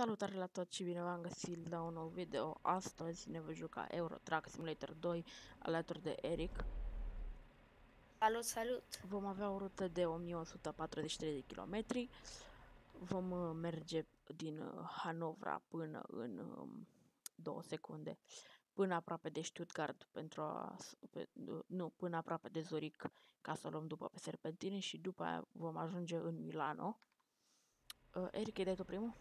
Salutare la toți și bine v-am găsit la un nou video. Astăzi ne voi juca Euro Truck Simulator 2 alături de Eric. Salut, salut! Vom avea o rută de 1143 de kilometri. Vom uh, merge din uh, Hanovra până în um, 2 secunde, până aproape de Stuttgart pentru a, s- pe, uh, nu, până aproape de Zurich ca să o luăm după pe serpentine și după aia vom ajunge în Milano. Uh, Eric, ai dat-o primul?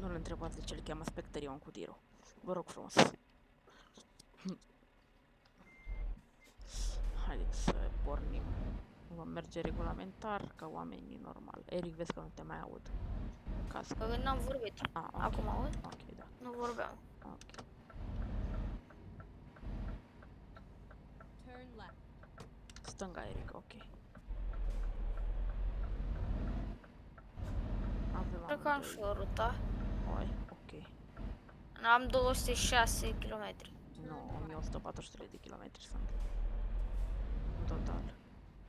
Nu-l întrebați de ce îl cheamă Specterion cu tirul. Vă rog frumos. Haideți să pornim. Vom merge regulamentar ca oamenii normal. Eric, vezi că nu te mai aud. Cască. Că n-am vorbit. A, ok. Acum aud? Ok, da. Nu vorbeam. Ok. Turn left. Stânga, Eric, ok. Avem Cred că am amândoi. și o rută. Oi, ok. Am 206 km. Nu, 1143 de kilometri sunt. În total.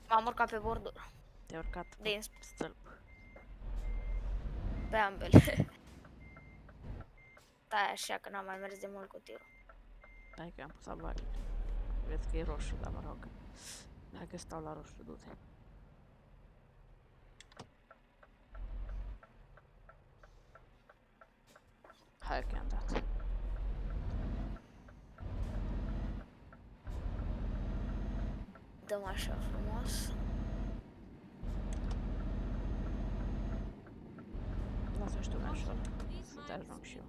M-am urcat pe bordură. Te-ai urcat pe Din stâlp. pe ambele. Da, așa că n-am mai mers de mult cu tirul. Hai că am pus avarii. Vezi că e roșu, dar mă rog. Dacă stau la roșu, du-te. Hai că am dat. Dăm așa frumos. Lasă-o și tu mai ușor. Să te ajung și eu.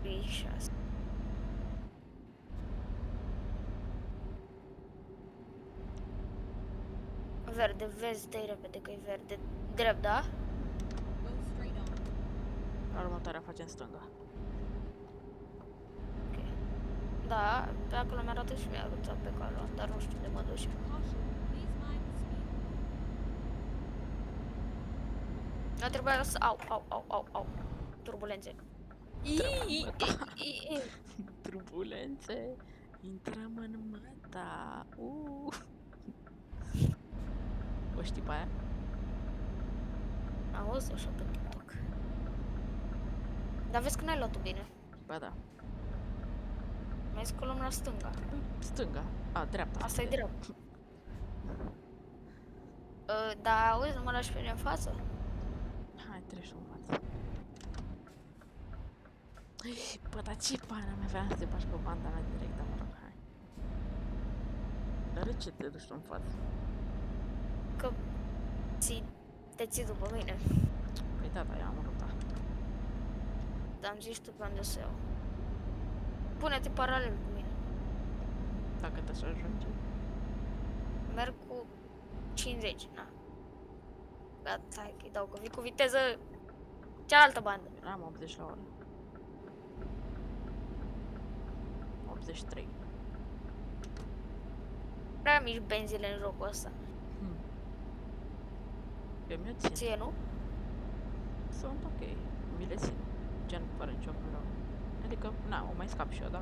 36. Verde, vezi, dă repede că e verde. Drept, da? Go straight on. La următoarea facem stânga. Ok. Da, pe acolo mi-arată și mie ruta pe acolo, dar nu știu de mă duce. Caution. Please mind the speed. Nu trebuia să... Au, au, au, au, au. Turbulențe. Ii, ii, ii. Turbulențe. Intrăm în măta. Uh. O știi pe aia? Auzi așa pe TikTok. Dar vezi că n-ai luat-o bine. Ba da. Mai zis că o luăm la stânga. Stânga. A, dreapta. Asta e scuze. drept. Uh, dar auzi, nu mă lași pe mine în față? Hai, treci tu în față. Ei, Bă, dar ce pana mea vreau să te bagi pe banda mea direct, dar mă rog, hai. Dar de ce te duci tu în față? Că ții, te ții după mine. Păi da, dar eu am ruta. Dar am zis tu pe unde să iau. Pune-te paralel cu mine. Dacă te-aș ajunge. Merg cu 50, na. Gata, hai că-i dau, că vii cu viteză cealaltă bandă. Am 80 la oră. 83. Prea mici benzile în jocul ăsta. Hmm. Eu mi-o țin. Ție, nu? Sunt ok. Mi le țin. Gen, fără nicio problemă. Adică, na, o mai scap și eu, da?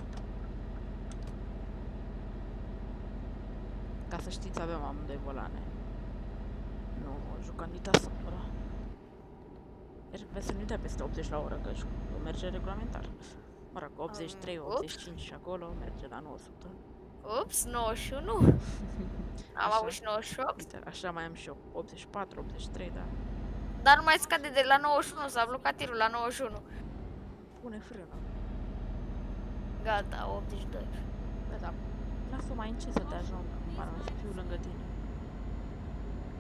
Ca să știți, avem amândoi volane. Nu jucăm nita singură. Deci vezi să nu dea peste 80 la oră, că ju- merge regulamentar. Mă rog, 83, Um, 85 și acolo merge la 900. Ups, 91. Am Așa. avut și 98. Uite, așa mai am și eu. 84, 83, da. Dar nu mai scade de la 91, s-a blocat tirul la 91. Pune frână. Gata, 82. Da, da. Lasă mai încet să te ajung. Cumva, nu să fiu lângă tine.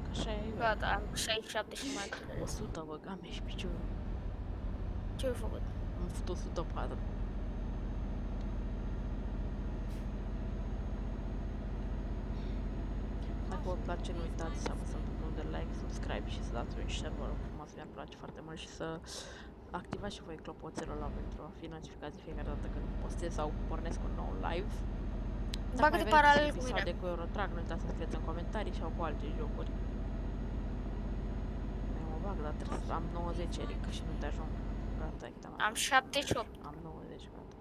Că așa e. bă. Gata, am 67 și mai accelerez. 100 băgam și piciorul. Ce ai făcut? Am făcut 104. Dacă vă place, nu uitați să apăsați butonul de like, subscribe și să dați un share, vă rog frumos, mi-ar place foarte mult și să activați și voi clopoțelul ăla pentru a fi notificați de fiecare dată când postez sau pornesc un nou live. Dacă Bagă-te mai vreți paralel cu episoade mine. cu Eurotrack, nu uitați să scrieți în comentarii sau cu alte jocuri. Eu mă bag, dar trebuie să am 90, Eric, și nu te ajung. Gata, uite, am Am 78. am 90, gata.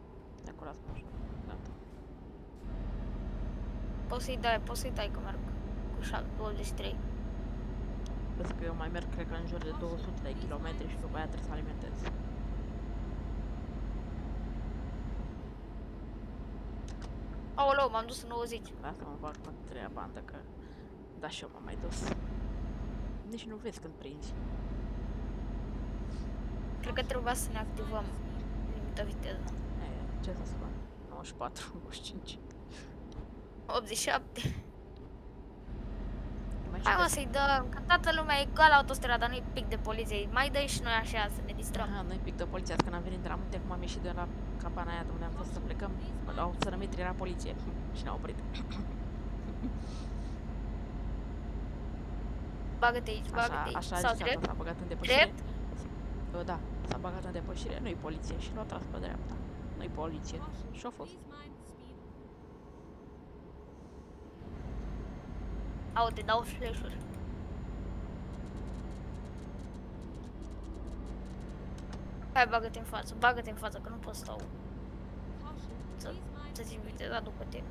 De acolo asta așa. Gata. Poți să-i dai, poți să-i dai că merg cu 7, 23. Vezi că eu mai merg, cred că în jur de 200 de kilometri și după aia trebuie să alimentez. Aoleu, m-am dus în 90. Asta mă fac pe treia bandă, că da și eu m-am mai dus. Nici nu vezi când prinzi. Cred că trebuia să ne activăm limita viteză. E, ce să spun? 94, 95. 87. Mai Hai mă știi să-i dăm, că toată lumea e ca la autostrada, nu-i pic de poliție. Mai dă și noi așa să ne distrăm. Aha, noi pic de poliția, când am venit de la munte, cum am ieșit de la cabana aia de unde am fost să plecăm, la 100 de metri era poliție și ne-a oprit. Bagă-te aici, Așa, bagă-te aici. așa Sau zicea drept, că s-a băgat în depășire. drept. Uh, Da, s-a băgat în depășire, nu-i poliție și l-a tras pe dreapta. Nu-i poliție. Și-a fost. Please mind the speed. Au, te dau flash-uri. Hai, bagă-te în față, bagă-te în față, că nu pot stau Caution. So- Please mind să țin viteza după tine.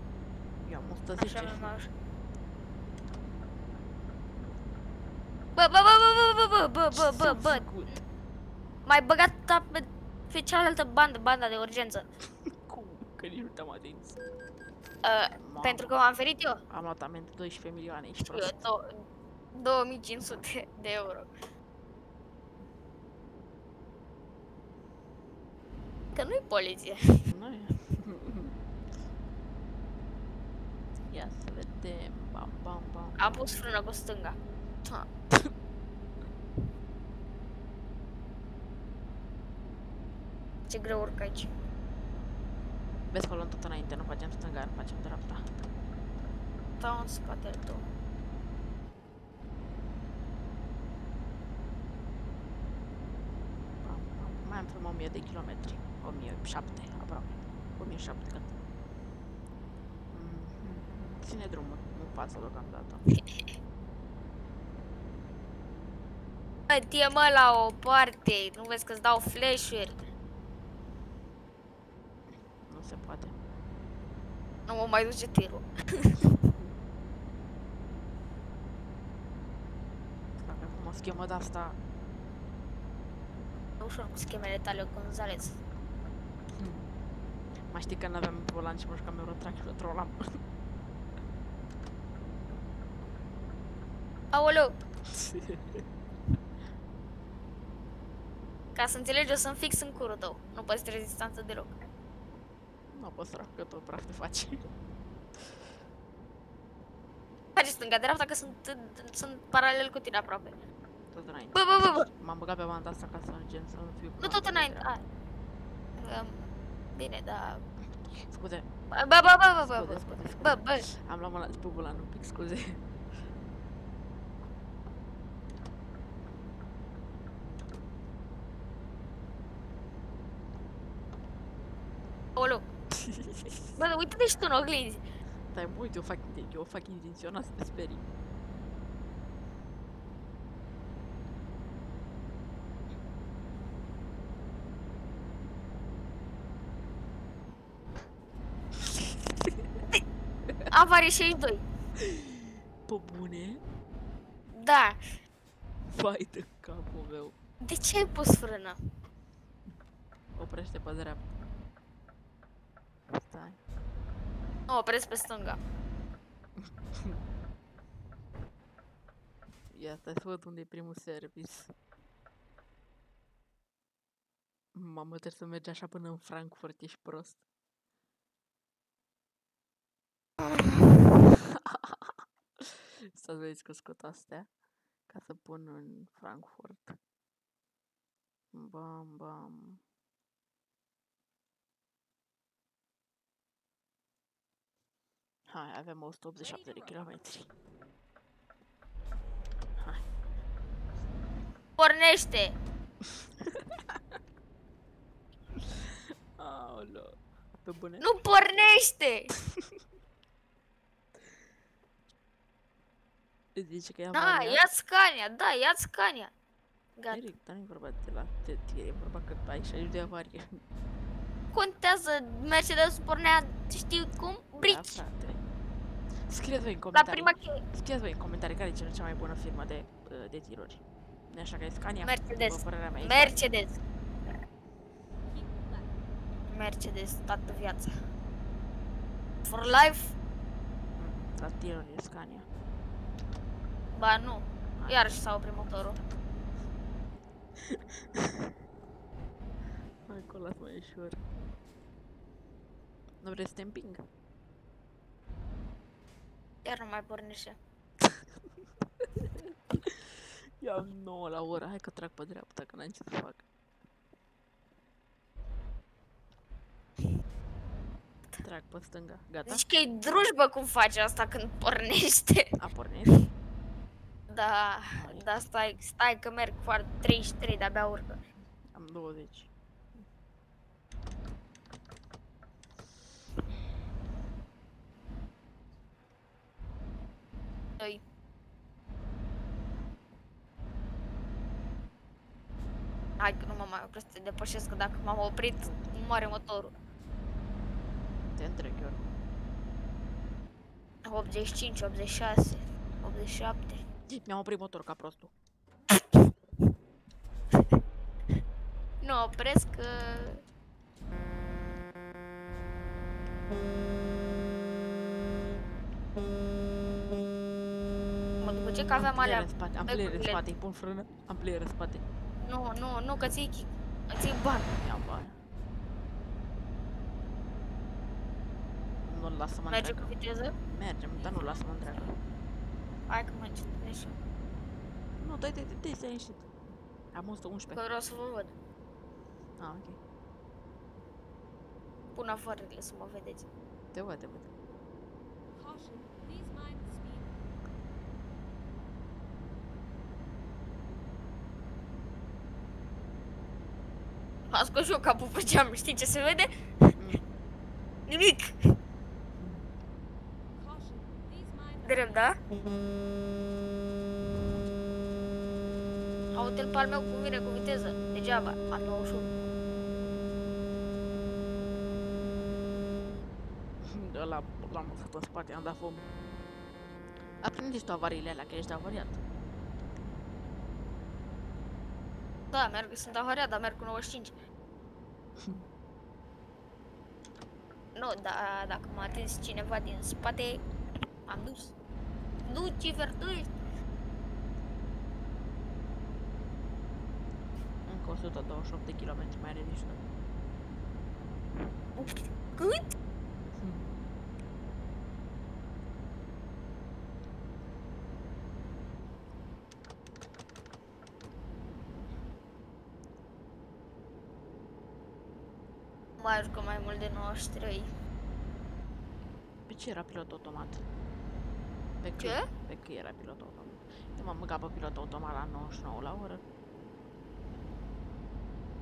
Eu am 110. Așa mi-am așa. Bă, bă, bă, bă, bă, bă, bă, bă, bă, bă, Scut. mai băgat ta pe, pe cealaltă bandă, banda de urgență. Cum? Că nici nu te-am atins. Uh, pentru că m-am ferit eu. Am luat amendă 12 milioane, ești Eu, prost. do- 2500 de euro. Că nu-i poliție. Nu e. Ia să vedem. Bam, bam, bam. Am pus frână cu stânga. Ha. Ce greu urc aici. Vezi că o luăm tot înainte, nu facem stânga, nu facem dreapta. Stau în spatele tău. Bam, bam. Mai am până 1000 de kilometri. 1007 aproape. 1007 cât. Mhm. Ține drumul în față deocamdată. Bă, tie mă la o parte, nu vezi că-ți dau flash-uri. Nu se poate. Nu mă mai duce tirul. Dacă acum o schemă de asta, E ușor cu schemele tale, Gonzales. mai știi că n-aveam volan și mă jucam Eurotrack și o trollam. Aoleu! Ca să înțelegi, o să-mi fix în curul tău. Nu păstrezi distanță deloc. Nu pot să că tot praf te faci. Faci stânga, dreapta, că sunt, sunt paralel cu tine aproape. Tot înainte. Bă, bă, bă, bă! M-am băgat pe banda asta ca să gen să nu fiu Nu prea tot pe înainte. dreapta. A. Um, bine, da. Scuze, Bă, bă, bă, bă, bă, scuze, bă, scuze, scuze. bă, bă. Am luat mâna pe volan un pic, scuze. Aoleu. Bă, uite-te și tu în oglinzi. Stai, mă, uite, eu fac, eu fac intenționat să te sperii. Avarie 62. Pe bune? Da. Vai de capul meu. De ce ai pus frână? Oprește pe dreapta. Stai. Nu, opresc pe stânga. Ia stai să văd unde e primul service. Mamă, trebuie să mergi așa până în Frankfurt, ești prost. Să vezi că scot astea ca să pun în Frankfurt. Bam, bam. Hai, avem 187 de kilometri. Hai. Pornește! Aoleu. Pe bune? Nu pornește! Îți zice că e Da, avaria? ia Scania, da, ia Scania. Gata. Eric, dar nu e vorba de la te- tine, e vorba că ai 60 de avarie. Contează, Mercedes pornea, știi cum? Da, Brici. frate. Scrieți voi în La comentarii. prima cheie. Scrieți voi în comentarii care e cea cea mai bună firmă de, uh, de tiruri. nu așa că e Scania? Mercedes. După părerea mea, e Mercedes. Keep left. Mercedes toată viața. For life? Mm, La tiruri e Scania. Ba nu. Iarăși s-a oprit motorul. Hai că o las mai ușor. Nu vrei să te împing? Iar nu mai pornește. Ia 9 la oră, hai că trag pe dreapta, că n-am ce să fac. Trag pe stânga, gata? Zici că e drujbă cum face asta când pornește. A pornit? Da, da, stai, stai că merg foarte 33, de-abia urcă. Am 20. Doi. Hai că nu mă mai opresc să te depășesc, că dacă m-am oprit, moare motorul. Te întreg, eu. 85, 86, 87. Mi-am oprit motorul ca prostul. Nu opresc că... Mă ce că aveam player alea... în spate, am player în becurile. spate, îi pun frână, am player în spate. Nu, nu, nu, că ții, chi- ții bani. Ia bani. Nu-l las să mă Merge cu întreagă. viteză? Mergem, dar nu-l las să mă întreagă. Hai că mă încetinești. Nu, dai, dai, dai, dai, stai liniștit. Am 111. Că vreau să vă văd. Ah, ok. Pun afarările să mă vedeți. Te văd, te văd. Caution. Please mind the speed. Am scos și eu capul pe geam, știi ce se vede? Mm. Nimic! Caution. Please mind the Drept, da? Uite-l pe al meu cum vine cu viteză. Degeaba. Am 91. Ăla l-am lăsat în spate, am dat foc. Aprindeți tu avariile alea, că ești avariat. Da, merg, sunt avariat, dar merg cu 95. nu, da, dacă m-a atins cineva din spate, am dus. Nu, Cifer, tu ești. Încă 128 de km mai are nici nu. Cât? Mai jucă mai mult de 93. Pe ce era pilot automat? Pe cât? Ce? Pe cât era pilot automat? Eu m-am băgat pe pilot automat la 99 la oră.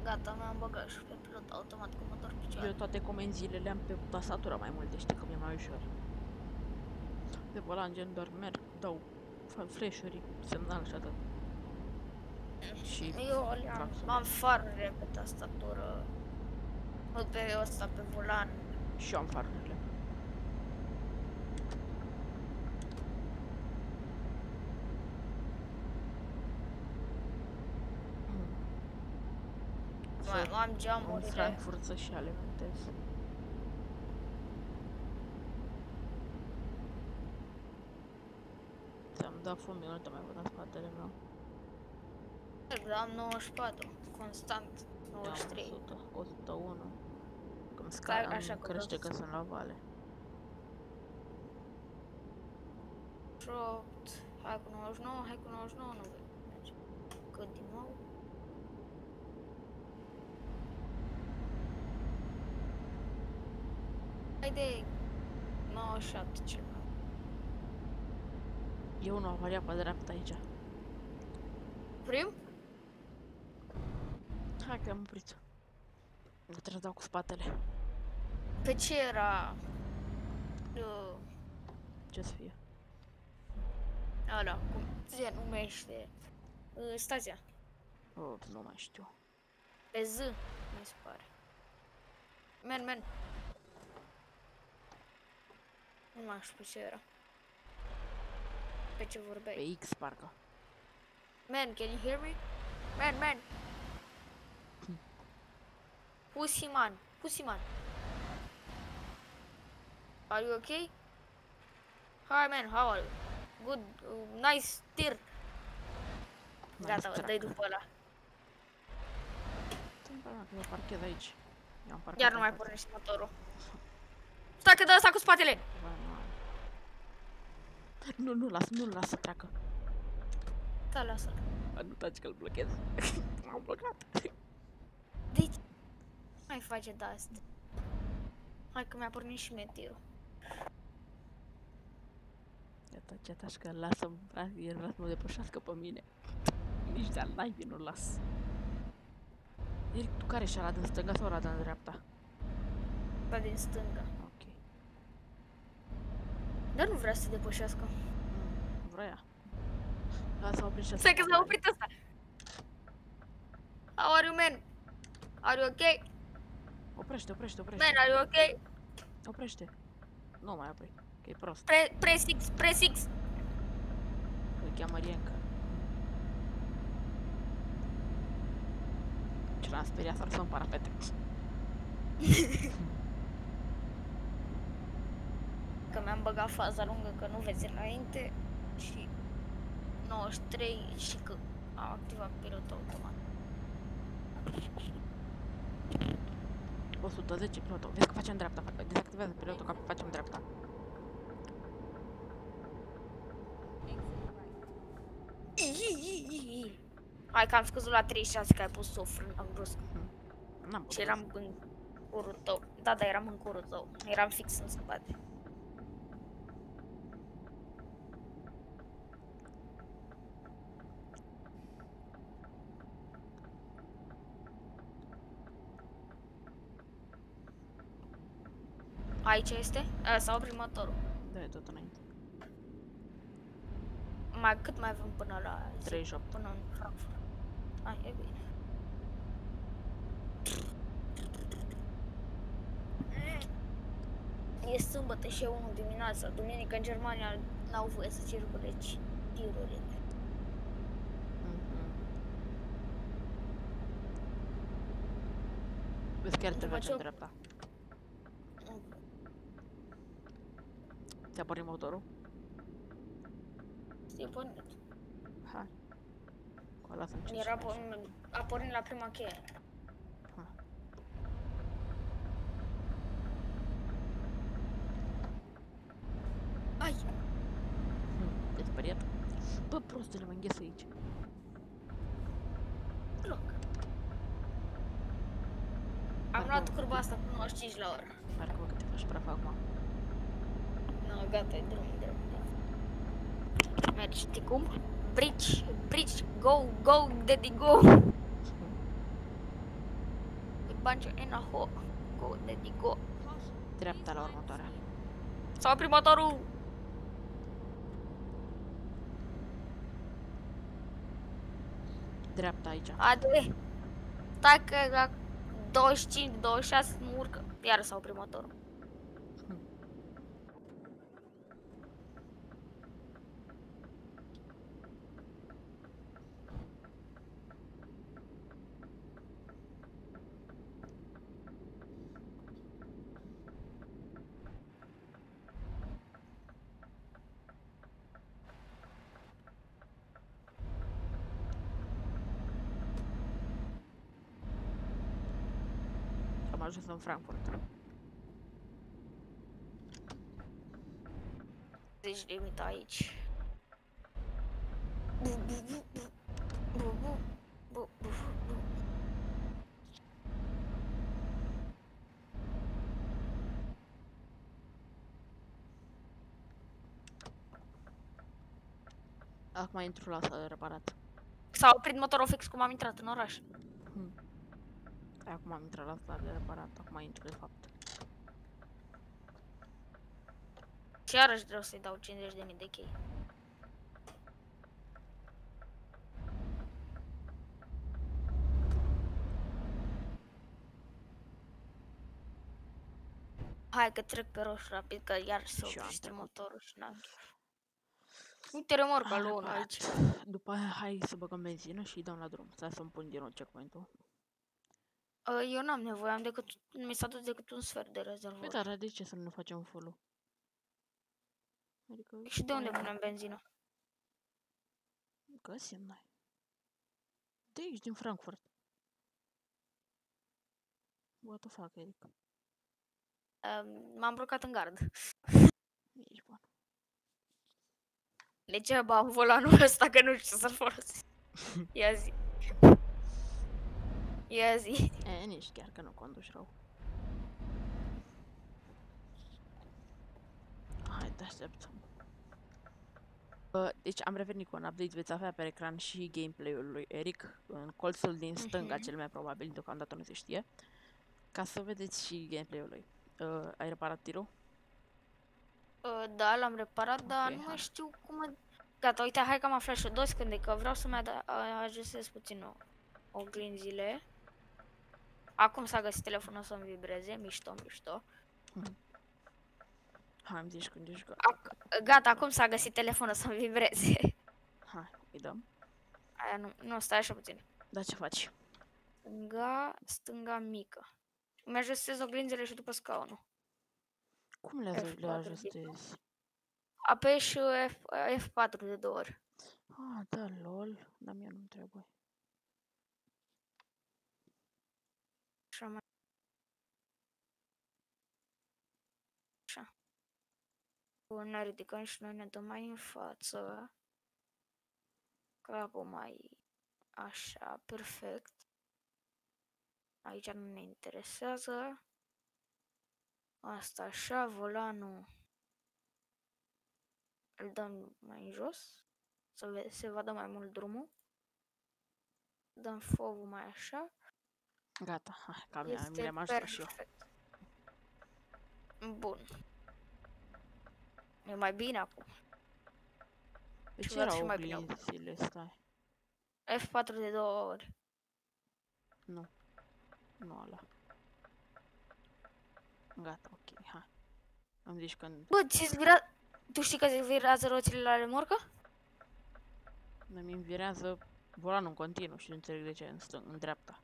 Gata, mi-am băgat și pe pilot automat cu motor Eu picioare. toate comenzile le am pe tastatura mai multe, știi că mi-e mai ușor. Pe volan gen doar merg, dau fac flash-uri, semnal și atât. Și Eu le-am, claxon. am farurile pe tastatură. Nu pe ăsta, pe volan. și eu am farurile. Mai Să- am În geamurile. Frankfurt să și alimentez. Ți-am dat foame, eu nu te mai văd în spatele meu. Dar am 94, constant. Eu am 93. 100, 101. Când Stai scar, așa îmi că crește vreau că să- sunt la vale. 8, hai cu 99, hai cu 99, nu merge. Cât din nou? Hai de 97 cel mai. E unul avariat pe dreapta aici. Prim? Hai că am oprit. Nu trebuie să dau cu spatele. Pe ce era? Uh, Ce să fie? ăla, cum se numește? Uh, stația. Oh, nu mai știu. Pe Z, mi se pare. Men, men. Nu mai știu pe ce era. pe ce vorbeai. Pe X, parcă. Man, can you hear me? Man, man. Pussy man, pussy man. Are you okay? Hi man, how are you? Good, uh, nice steer. Gata, mă, dai după ăla. Stai-mi pe mea, că eu parchez aici. Eu am parcat Iar nu mai în față. pornește motorul. Stai că dă asta cu spatele! Bă, nu. Nu, nu, lasă, nu las să treacă. Da, lasă A, Nu taci că-l blochez. M-am blocat. Deci, mai face de asta. Hai că mi-a pornit și mie tirul. Iată, ce taci că lasă frate, el vrea să mă depășească pe mine. Nici de-al naibii nu las. Eric, tu care și ala din stânga sau ala din dreapta? Ba din stânga. Ok. Dar nu vrea să se depășească. Mm, vrea. Lasă-mă oprit și Stai că s-a oprit ăsta. How are you, man? Are you okay? Oprește, oprește, oprește. Man, are you okay? Oprește. Nu mai opri, că e prost. Pre press X, press X. Îl cheamă Rienca. Ce l-am speriat să în parapete. Că mi-am băgat faza lungă că nu vezi înainte și 93 și că am activat pilotul automat. 110 pilotul. Vezi că facem dreapta. fac- Dezactivează pilotul ca facem dreapta. Hai că am scăzut la 36 că ai pus o frână brusc. N-am putut. Și eram în curul tău. Da, da, eram în curul tău. Eram fix în spate. Aici este? A, s-a oprit motorul. Da, e tot înainte. Mai, cât mai avem până la zi? 38. Până în Frankfurt. A, e bine. E sâmbătă și e 1 dimineața. Duminică în Germania n-au voie să circule ci- tirurile. Mhm. Vezi chiar te După facem ce- dreapta. Ți-a pornit motorul? E pornit. Hai. Cu ăla să încep Era și pornit, a pornit la prima cheie. Ha. Ai! Hmm, Te-ai speriat? Bă, prostule, mă îngheț aici. Loc. Am luat curba asta cu 95 la oră. Parcă mă că te faci praf acum. No, gata, e drum, drum, drum. Mergi, știi cum? Bridge, bridge, go, go, daddy, go. We bunch in a hole. Go, daddy, go. Dreapta la următoarea. S-a oprit motorul. Dreapta aici. Ade. Stai că la 25, 26 nu urcă. Iar s-a oprit motorul. Am ajuns în Frankfurt. Deci limita aici. Bu, bu, bu, bu. Bu, bu, bu, bu, bu. Acum intru la s-a reparat. S-a oprit motorul fix cum am intrat în oraș. Hmm. Acum am intrat la sala de reparat. Acum intru de fapt. Și iarăși vreau să-i dau 50.000 de chei. Hai că trec pe roșu rapid, că iar se Și eu am oprește trecut. motorul și n-am chef. Uite remorca lui ăla aici. După aia, hai să băgăm benzină și dăm la drum. Stai să-mi pun din nou checkpoint-ul. Uh, Eu n-am nevoie, am decât, mi s-a dus decât un sfert de Păi rezervor. da, dar de ce să nu ne facem full Adică... Și de unde aia- punem benzină? Găsim noi. De aici, din Frankfurt. What the fuck, Eric? Uh, M-am blocat în gard. Ești bun. Degeaba am volanul ăsta că nu știu să-l folosesc. Ia zi. Ia zi. E, nici chiar că nu conduci rău. Hai, te aștept. Uh, Deci am revenit cu un update, veți avea pe ecran și gameplay-ul lui Eric în colțul din stânga, Mhm. cel mai probabil, deocamdată nu se știe, ca să vedeți și gameplay-ul lui. Uh, ai reparat tirul? Uh, Da, l-am reparat, dar Ok, nu hai. mai știu cum... a- Gata, uite, hai că am aflat și eu două secunde, că vreau să-mi ad- a- ajustez puțin o- oglinzile. Acum s-a găsit telefonul să-mi vibreze, mișto, mișto. Hai, îmi zici când ești gata. Ac- Gata, acum s-a găsit telefonul să-mi vibreze. Hai, îi dăm. Aia nu, nu, stai așa puțin. Da, ce faci? Stânga, stânga mică. Îmi ajustez oglinzile și după scaunul. Cum le, F4 le ajustezi? Apeși F, F4 de două ori. Ah, da, lol. Dar mie nu-mi trebuie. Așa mai... Așa. Bun, ne ridicăm și noi ne dăm mai în față. Capul mai... Așa, perfect. Aici nu ne interesează. Asta așa, volanul îl dăm mai în jos, să ve- se vadă mai mult drumul. Dăm fovul mai așa. Gata, hai, că mi, mi Este le-am ajutat și eu. perfect. Bun. E mai bine acum. De și ce văd erau și mai bine acum. oglinzile? Stai. F4 de două ori. Nu. Nu ăla. Gata, ok, hai. Îmi zici când Bă, ți vira... Tu știi că se virează roțile la remorcă? îmi învirează volanul în continuu și nu înțeleg de ce în, stâng, în dreapta.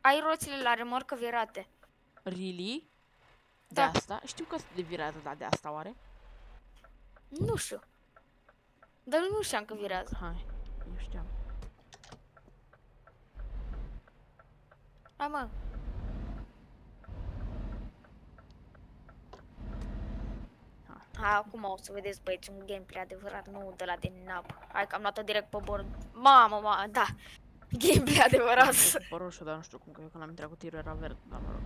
Ai roțile la remorcă virate. Really? De Da. asta? Știu că se virează, dar de asta oare? Nu știu. Dar nu știam că virează. Hai, nu știam. Hai mă. Hai, acum o să vedeți băieți un gameplay adevărat, nu de la din nap. Hai că am luat-o direct pe bord. Mamă, mamă, da. Gameplay adevărat. Pe roșu, dar nu știu cum, că eu când am intrat cu tirul era verde, dar mă rog.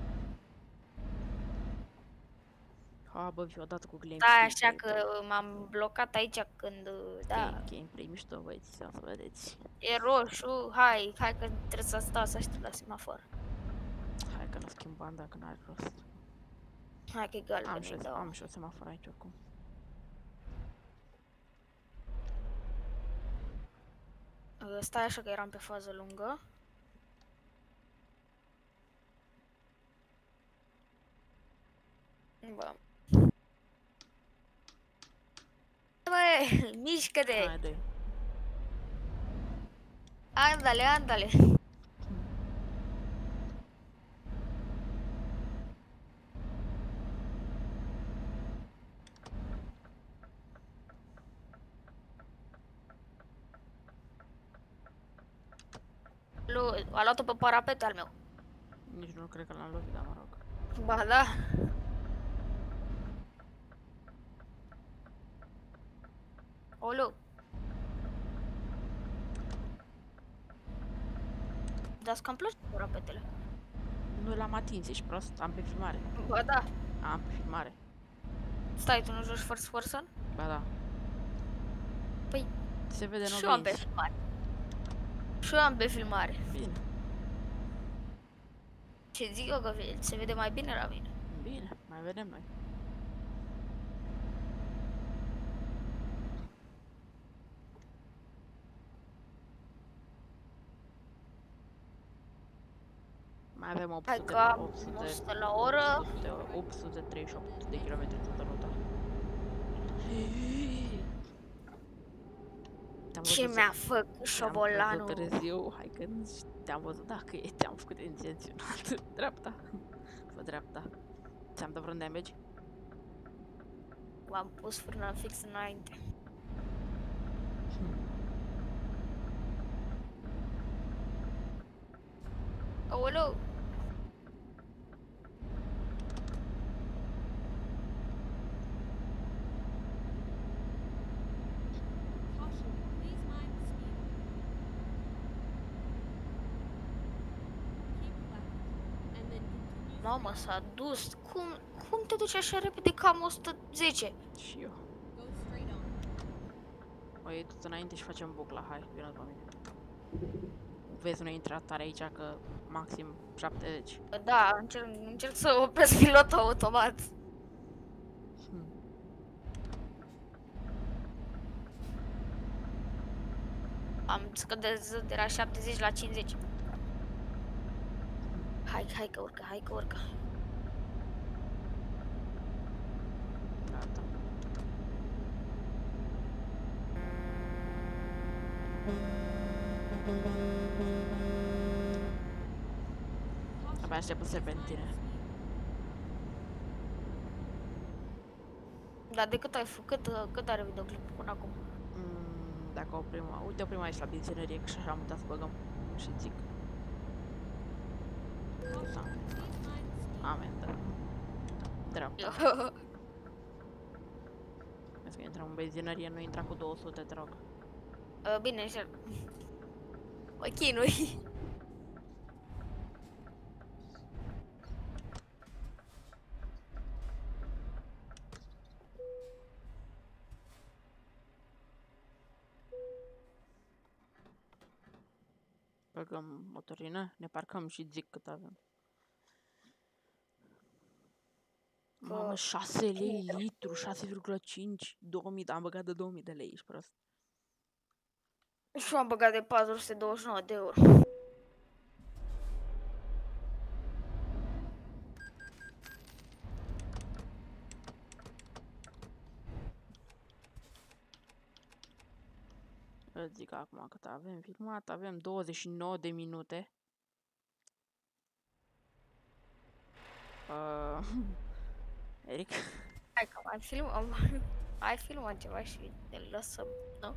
Ha, bă, fi odată cu gameplay. Da, așa gameplay. că m-am blocat aici când, da, Game- Gameplay mișto, băieți, să vedeți. e roșu, hai, hai că trebuie să stau să știu la semafor. Hai că nu schimb banda, că n-are rost. Hai că e galben, Am și, îi o- dau. am și o semafor aici oricum. Uh, Stai așa că eram pe fază lungă. Bă. Bă, mișcă-te! Hai, dă Andale, andale! Lu, a luat-o pe parapet al meu. Nici nu cred că l-am lovit, dar mă rog. Ba da. Olu. Dar cam place parapetele. Nu l-am atins, ești prost? Am pe filmare. Ba da. Am pe filmare. Stai, tu nu joci first person? Ba da. Păi, Se vede în și eu am pe oglinzi. filmare. Și eu am pe filmare. Bine, Ce zic eu că ve- se vede mai bine la mine. bine, mai vedem noi. Avem 800, Hai că am 800, 100 la oră. 800, 838 de kilometri toată ruta. Te-am Ce văzut- mi-a făcut te-am șobolanul? văzut târziu, hai că nici te-am văzut dacă e, te-am făcut intenționat. dreapta. Fă dreapta. Ți-am dat vreun damage? V-am pus frâna fix înainte. Hmm. Aoleu! Caution, please mind the speed. Keep left, and then continue. Mamă, s-a dus. Cum, cum te duci așa repede cam 110? Și eu. Go straight on. O iei tot înainte și facem bucla, hai, vină după mine. Vezi, nu intra tare aici că maxim 70. Da, încerc, încerc să opresc pilotul automat. Hmm. Am scădut de la 70 la 50. Hai, hai că urcă, hai că urcă. Gata. Caution, Abia aștept pe please mind the serpentine. speed. Dar de cât ai făcut, cât, cât are videoclipul până acum? Mm, dacă oprim, uite oprim aici la benzinărie, că și așa am uitat să băgăm. Și zic, Caution, Da. please mind the speed. Amendă. Dreapta. Vezi că intrăm în benzinărie, nu intra cu 200, te rog. Uh, Bine, încerc. Mă chinui. Băgăm motorină, ne parcăm și zic cât avem. Mamă, Că- 6 lei litru, 6,5, 2000, am băgat de 2000 de lei, ești prost. Și m-am băgat de 429 de euro. Îți zic acum cât avem filmat, avem 29 de minute. Uh, Eric, Hai că mai filmăm. Hai filmăm ceva și ne lăsăm, nu?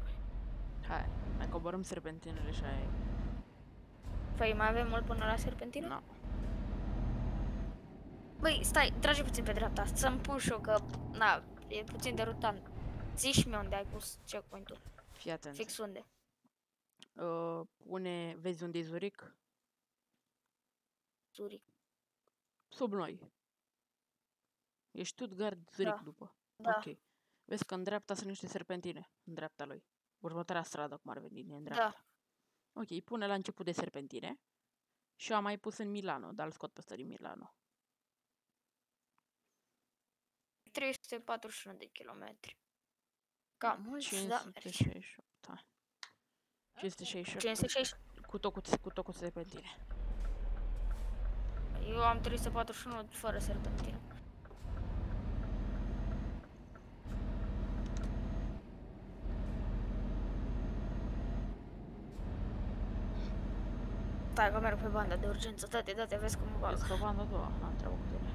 hai, mai coborâm serpentinele și aia e. Păi mai avem mult până la serpentină? No. Băi, stai, trage puțin pe dreapta, să-mi pun și eu că, na, e puțin derutant. Zi și mie unde ai pus checkpoint-ul. Fii atent. Fix unde. Uh, pune, vezi unde e Zuric? Zuric. Sub noi. E Stuttgart, Zuric Da. după. Da. Ok. Vezi că în dreapta sunt niște serpentine. În dreapta lui. Următoarea stradă, cum ar veni, e în dreapta. Da. Ok, pune la început de serpentine. Și eu am mai pus în Milano, dar îl scot pe ăsta din Milano. 341 de kilometri. Cam mulți, da, merge. 568, hai. 568 560. cu tot cu, cu tot cu serpentine. Eu am 341 fără serpentină. Stai că merg pe banda de urgență, date, date, vezi cum mă bag. Vezi că banda a doua, am treabă cu tine.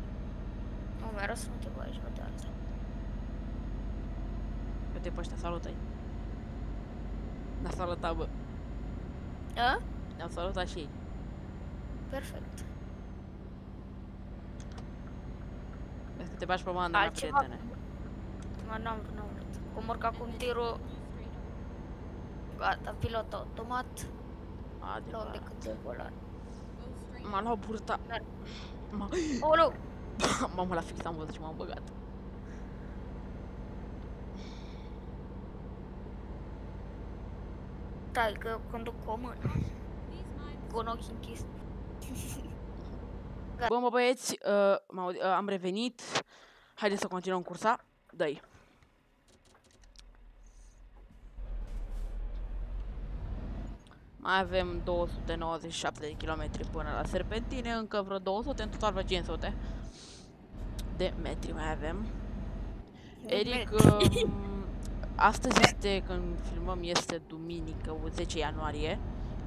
Nu, mi-a răsunat pe aici, pe de alta. Uite pe ăștia, salută-i. Ne-a salutat, bă. A? Ne-au salutat și ei. Perfect. Vezi că te bagi pe banda mea, Altceva? prietene. Mă, n-am vrut, n-am vrut. Cum urc acum tirul, gata, pilot automat, luăm Adevărat. decât de volan. Go straight M-a luat burta. Merg. M-a... Oh, nu! Mamă, la fix am văzut și m-am băgat. Stai că conduc cu o mână, Please mind cu un ochi închis. Bă, mă băieți, uh, m-au- uh, am revenit. Haideți să continuăm cursa. Dă-i. Mai avem 297 de kilometri până la Serpentine, încă vreo 200, în total vreo 500 de metri mai avem. Eric, Metri. Um, astăzi este, când filmăm, este duminică, 10 ianuarie.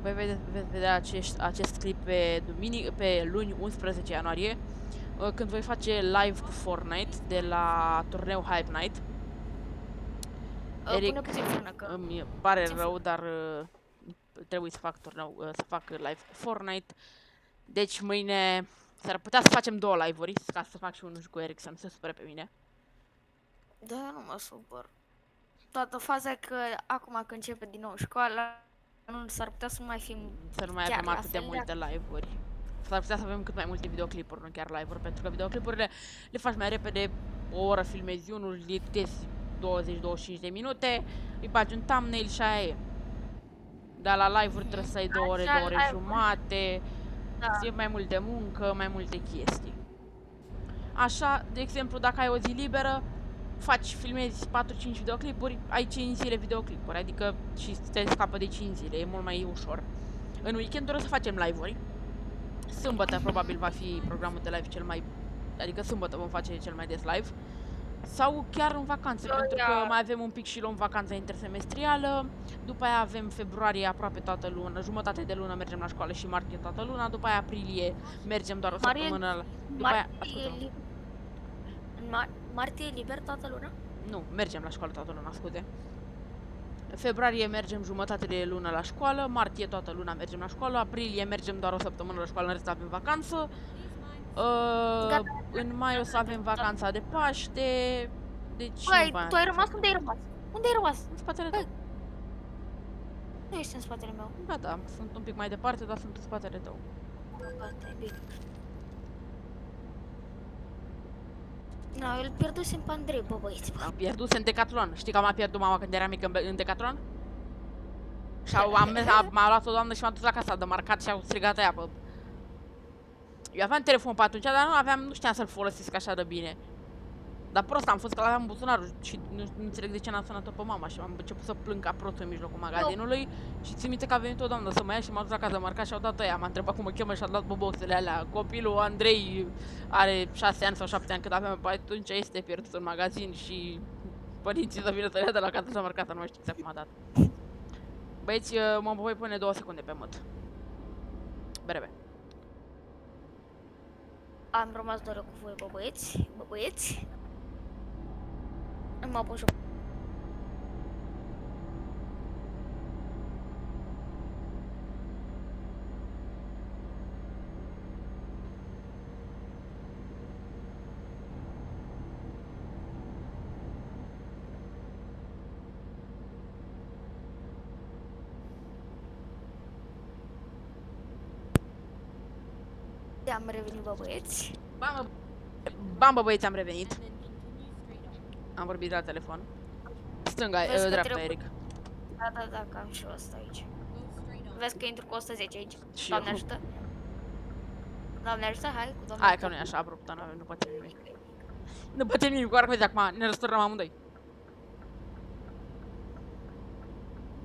Voi vede, veți vedea acest, acest clip pe, duminică, pe luni 11 ianuarie, uh, când voi face live cu Fortnite de la turneu Hype Night. Uh, Eric, Pune puțin frână, că... Îmi pare Puțin rău, dar uh, trebuie să fac turneu, uh, să fac live cu Fortnite. Deci mâine s-ar putea să facem două live-uri, ca să fac și unul și cu Eric, să nu se supere pe mine. Da, nu mă supăr. Toată faza e că acum când începe din nou școala, nu s-ar putea să nu mai fim Să nu mai chiar avem la atât de fel de multe live-uri. S-ar putea să avem cât mai multe videoclipuri, nu chiar live-uri, pentru că videoclipurile le faci mai repede, o oră filmezi unul, îl editezi 20-25 de minute, îi bagi un thumbnail și aia e. Dar la live-uri trebuie să ai două ore, Așa, două ore live-uri. jumate, Da. e mai mult de muncă, mai multe chestii. Așa, de exemplu, dacă ai o zi liberă, faci, filmezi 4-5 videoclipuri, ai 5 zile videoclipuri, adică și te scapă de 5 zile, e mult mai ușor. În weekend o să facem live-uri. Sâmbătă probabil va fi programul de live cel mai... Adică sâmbătă vom face cel mai des live. Sau chiar în vacanță, Eu pentru că ia- mai avem un pic și luăm vacanța intersemestrială. După aia avem februarie aproape toată luna, jumătate de lună mergem la școală și martie toată luna. După aia aprilie mergem doar o Marie- săptămână. la- După aia, Martie e ascultă li- în mar- martie e liber toată luna? Nu, mergem la școală toată luna, scuze. Februarie mergem jumătate de lună la școală, martie toată luna mergem la școală, aprilie mergem doar o săptămână la școală, în rest avem vacanță. Uh, Gata. în mai o să avem vacanța de Paște. Deci Băi, nu mai tu ai avem rămas? Unde ai rămas? Unde ai rămas? În spatele Băi. tău. Nu ești în spatele meu. Da, da, sunt un pic mai departe, dar sunt în spatele tău. Gata, e bine. Nu, no, îl pierdusem pe Andrei, bă, băieți, bă. Am pierdut în Decathlon. Știi că m-a pierdut mama când eram mică în, în Decathlon? Și au, am, mers- a, m-a luat o doamnă și m-a dus la casa de marcat și au strigat aia pe... Eu aveam telefon pe atunci, dar nu aveam, nu știam să-l folosesc așa de bine. Dar prost am fost că l-aveam în buzunarul și nu, nu înțeleg de ce n-am sunat-o pe mama și am început să plâng ca prostul în mijlocul magazinului și țin minte că a venit o doamnă să mă ia și m-a dus la casa marcat și au dat ăia, m-a întrebat cum mă cheamă și a dat pe boxele alea. Copilul Andrei are 6 ani sau 7 ani cât aveam pe atunci este pierdut în magazin și părinții să vină să ia de la casa marcată, nu mai știu exact cum a dat. Băieți, mă voi pune două secunde pe mut. Berebe. Am rămas doar eu cu voi, bă, băieți, bă, băieți. Mă pun și am revenit, bă, băieți. Bam, bă, bam, bă, băieți, am revenit. Am vorbit la telefon. Stânga, Vezi uh, că dreapta, trebuie- Eric. Da, da, da, că am și ăsta aici. Go straight on. Vezi că intru cu 110 aici. Și Doamne eu. ajută. Doamne ajută, hai cu doamne Hai că ajută. nu e așa abrupt, nu avem, nu putem nimic. Nu putem nimic, cu arcăzi acum, ne răsturnăm amândoi.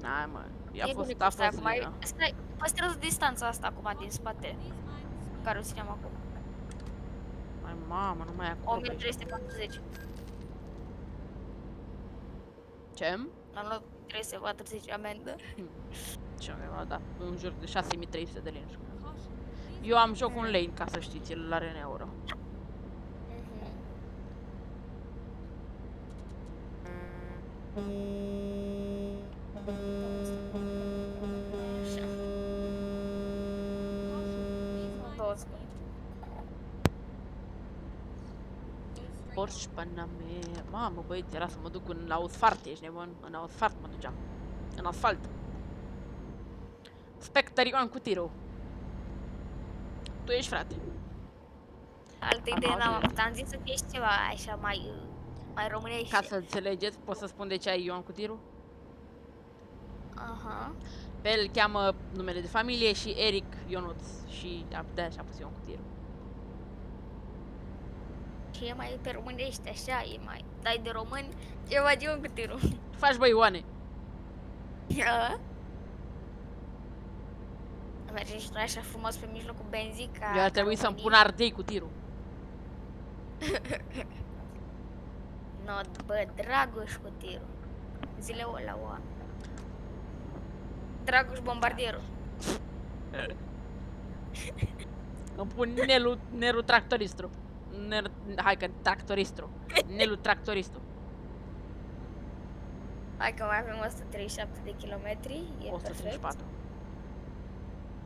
Hai mă, i-a E fost, bine a că stai fost acum, lină. ai- Stai, păstrează distanța asta acum din spate, These mines care o ținem acum. Mai mamă, nu mai e acolo. pe aici. 1340. Ce? Am luat 340 amendă. Ce undeva, da, în jur de 6300 de lei. nu știu. caution. Please Eu am joc online, ca să știți, el are în euro. Mhm. Așa. Două secunde. Porsche Panamera. Mamă, băieți, era să mă duc în asfalt, ești nebun? În asfalt mă duceam. În asfalt. Spectre Ioan cu tirul. Tu ești frate. Altă Am idee n-am auzit. avut. Am zis să fie și ceva așa mai, uh, mai românești. Ca să înțelegeți, pot să spun de ce ai Ioan cu tirul? Aha. Pe el îl cheamă numele de familie și Eric Ionuț. Și de așa a pus Ioan cu tirul. Și e mai pe românești, așa, e mai... Dai de român, ceva de un cu tirul. Faci băi Ioane. Ia. Merge și tu așa frumos pe mijlocul benzii ca... Eu ar ca trebui să-mi românii. pun ardei cu tirul. No, bă, Dragoș cu tirul. Zile o la o. Dragoș Bombardierul. Îmi pun Nelu, Nelu Tractoristru. Nelu, hai că Tractoristru. Nelu Tractoristru. Hai că mai avem 137 de kilometri. E perfect. 134.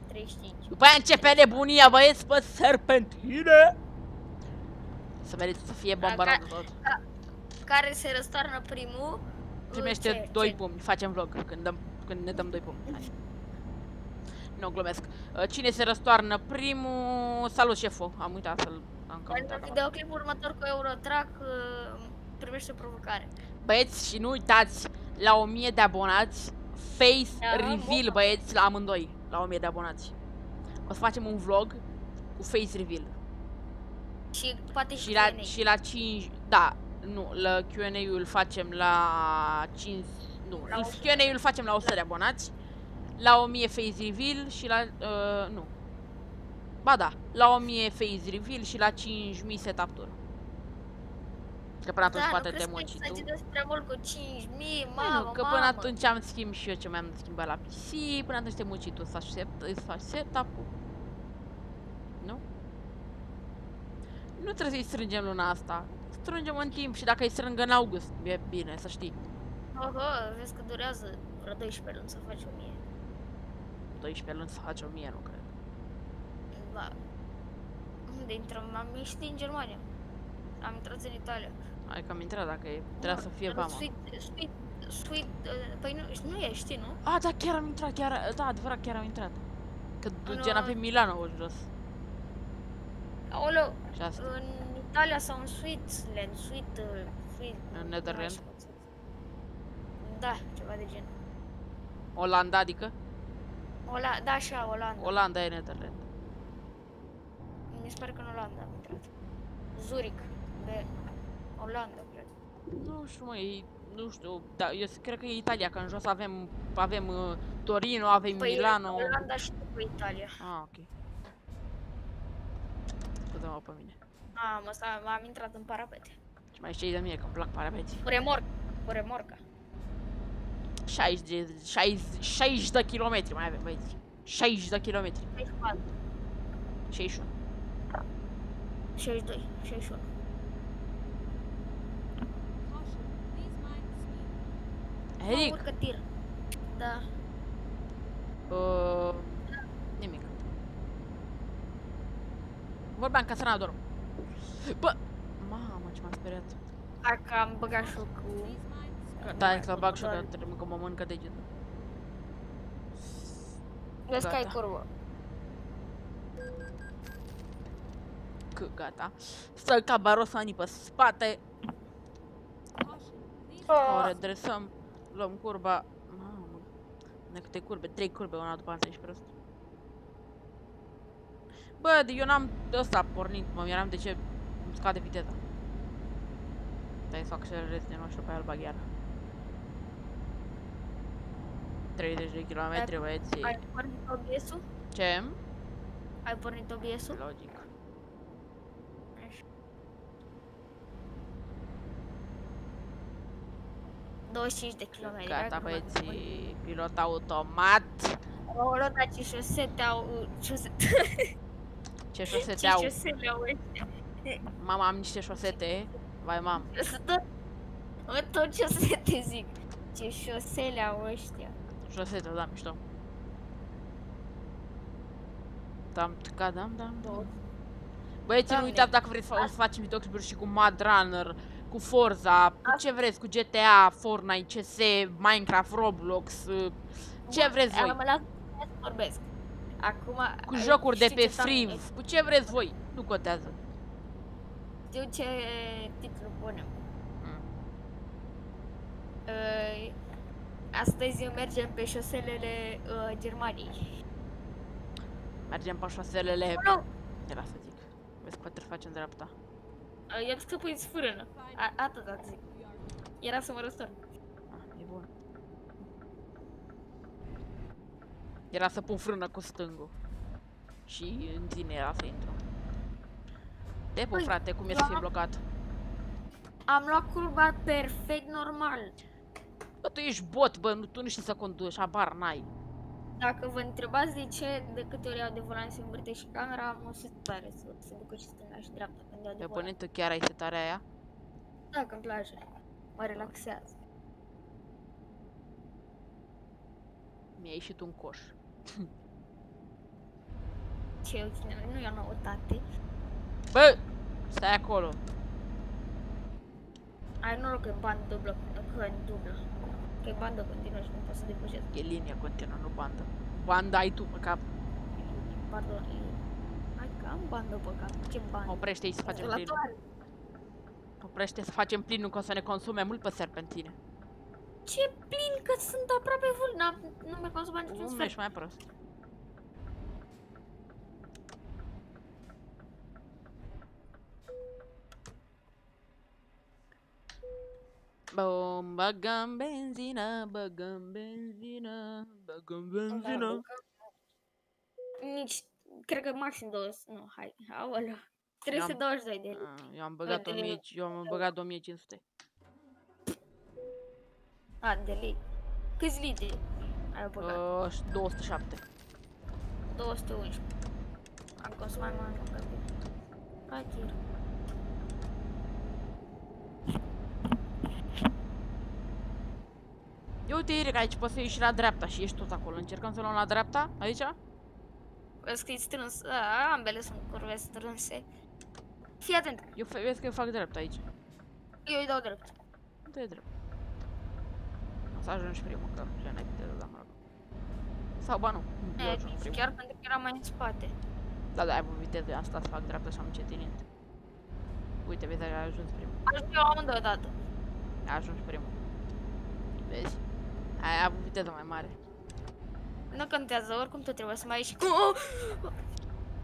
35. După aia începe nebunia, băieți, pe serpentine! Să vedeți să fie bombardat ca- tot. Care se răstoarnă primul? Primește ce- 2 ce- pumni, facem vlog când, dăm, când ne dăm 2 pumni. Hai. Nu, glumesc. Uh, Cine se răstoarnă primul... Salut, șeful. Am uitat să-l... Am cam Pentru uitat. acum. videoclipul următor cu Eurotrack uh, primește o provocare. Băieți, și nu uitați, la 1000 de abonați, face Da, reveal, mă. băieți, la amândoi, la 1000 de abonați. O să facem un vlog cu face reveal. Și poate și, Și la, Q&A. și la 5, da, nu, la Q&A-ul îl facem la 5, nu, La îl- 100. Q&A-ul îl facem la 100 de abonați, la 1000 face reveal și la, uh, nu, ba da, la 1000 face reveal și la 5000 setup tour. Că până atunci da, poate nu te crezi că moci și tu. exagerezi prea mult cu 5.000, Păi mamă, nu, că mamă. până atunci am schimb și eu ce mi-am schimbat la PC, până atunci te muci tu să faci, set, să faci setup-ul. Nu? Nu trebuie să-i strângem luna asta. Strângem în timp și dacă îi strâng în august, e bine, să știi. Oho, vezi că durează vreo 12 luni să faci 1000. 12 luni să faci 1000, nu cred. Da. Unde intrăm? Am ieșit din Germania. Am intrat în Italia. Hai că am intrat dacă e, trebuie să fie Dar vama. Sweet, sweet, sweet, uh, păi nu, nu ești, nu? Ah, da, chiar am intrat, chiar, da, adevărat, chiar am intrat. Că ducea Nu. pe Milano jos. Aoleu, Și asta. în Italia sau în Switzerland, Sweet, uh, Sweet... În Netherland? nu știu cum se- Da, ceva de genul. Olanda, adică? Ola, da, așa, Olanda. Olanda e Netherland. Mi se pare că în Olanda am intrat. Zurich, de Olanda, cred. Nu știu, mă, e, nu știu, da, eu s- cred că e Italia, că în jos avem, avem uh, Torino, avem Păi, Milano. Olanda și după Italia. Ah, ok. Scuze-mă pe mine. Am, asta, am intrat în parapete. Și mai știi de mine că îmi plac parapeții. Cu remorc, cu remorca. 60 de, 60, 60 de kilometri mai avem, băieți. 60 de kilometri. 64, 61. 62, 61. Caution. Please mind the speed. Mă Eric, urcă tir. Da. uh, nimic. Vorbeam ca să n dorm. Bă, mamă, ce m-am speriat. Hai că am băgat și cu... Please mind the speed. Da, să bag și eu, că trebuie că mă mănâncă degetul. Vezi că ai Gata. curvă. Că gata. Stă ca barosanii pe spate, Caution. Please o Oh, redresăm, luăm curba. Mamă, de câte curbe? Trei curbe una după alta, ești prost. Bă, de- eu n-am de ăsta pornit, mă miram de ce îmi scade viteza. Stai să accelerez din nou și după aia îl bag iar. 30 de kilometri, băieți. ai pornit OBS-ul? Ce? Ai pornit OBS-ul? Logic. Așa. 25 de kilometri. hai Gata, că băieți, mă- pilot automat. Aoleu, dar ce șosete au... Șosete, Ce șosete ce au? șosele au ăștia. Mama, am niște șosete. Vai, mam. Tot, mă, tot șosete zic. Ce șosele au ăștia. Șosete, da, mișto. Dam, tca, dam, dam, dam. Băieți, nu Doamne. uitați dacă vreți fa- o să facem videoclipuri și cu Mad Runner, cu Forza, cu ce vreți, cu GTA, Fortnite, CS, Minecraft, Roblox, uh, ce vreți voi. Mă las să vorbesc. Acum... Cu ai- jocuri de știi pe ce s-a- Free, cu ce vreți voi. Nu contează. Știu ce titlu punem. Mm. Uh, astăzi mergem pe șoselele uh, Germaniei. Mergem pe șoselele... Nu, Era să zic. Vezi că trebuie să facem dreapta. uh, i-am scăpat în sfârână. A- Atâta zic. Era să mă răstor. Ah, e bun. Era să pun frână cu stângul. Și în tine era să intru. De bun, Păi, frate, cum e eu să fie am- blocat? Am luat curba perfect normal. Bă, tu ești bot, bă, nu, tu nu știi să conduci, habar n-ai. Dacă vă întrebați de ce de câte ori iau de volan se învârte și camera, am o setare să se ducă și stânga și dreapta când iau de Pe volan. pune tu chiar ai setarea aia? Da, în plajă. Mă relaxează. Mi-a ieșit un coș. Ce ok, nu- nu e o noutate. Bă, stai acolo. Ai noroc că e bandă dublă, că e dublă. Că e bandă continuă și nu poți să depășesc. E linia continuă, nu bandă. Banda ai tu pe cap. Pardon, e... Hai că am bandă pe cap. Ce bandă? Oprește aici să facem plin. Calculatoare. Oprește să facem plin, nu că o să ne consume mult pe serpentine. Ce plin că sunt aproape full, n-am, nu mi-a consumat niciun Nu, nu sfert. ești mai prost. Bum, băgăm benzină, băgăm benzină, băgăm benzină. Nici, cred că maxim 200, nu, hai, aoleu. 322 de lei. Ah, Eu am băgat de- 1000, eu am băgat 2500. A, de lei. Câți litri ai băgat? Uh, 207. 211. Am consumat mai mult decât Hai, tir. Ia uite, Eric, aici poți să ieși la dreapta și ești tot acolo. Încercăm să luăm la dreapta? Aici? Vezi că e strâns, a, ambele sunt curve strânse. Fii atent, Eu fe- vezi că eu fac dreapta aici. eu îi dau drept. Nu te drept. O să ajungi primul, că ce n-ai viteză, dar mă rog. Sau, ba nu, eu E, ajung nici primul. chiar pentru că era mai în spate. Da, da, ai avut viteză, eu am stat să fac dreapta și am încetinit. Uite, vezi, ai ajuns primul. Ajung eu amândouă dată. Ai ajuns primul. Vezi? Ai avut viteză mai mare. Nu contează, oricum tu trebuie să mai ieși. Oh!